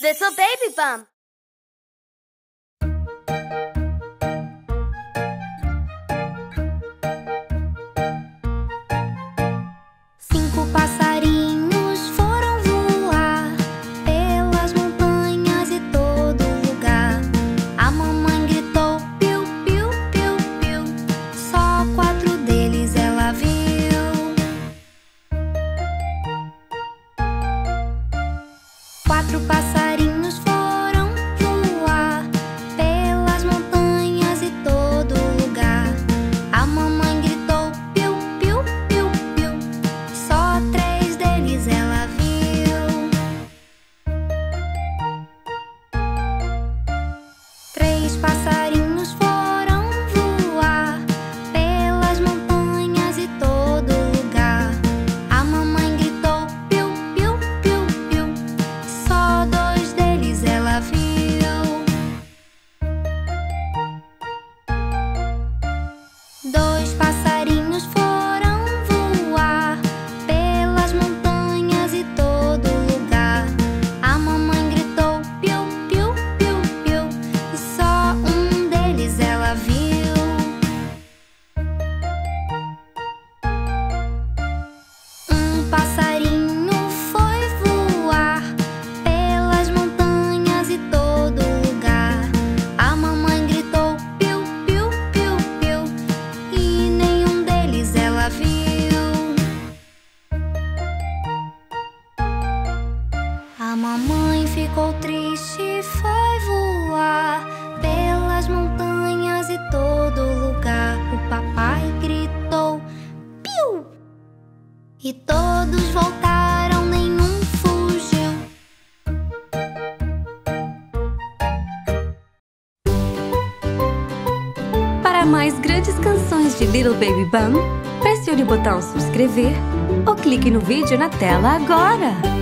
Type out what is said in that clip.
Little Baby Bum. Cinco passarinhos foram voar pelas montanhas e todo lugar. A mamãe gritou piu, piu, piu, piu. Só quatro deles ela viu. Quatro passarinhos Três passarinhos mamãe ficou triste e foi voar pelas montanhas e todo lugar. O papai gritou piu! E todos voltaram, nenhum fugiu. Para mais grandes canções de Little Baby Bum, pressione o botão subscrever ou clique no vídeo na tela agora.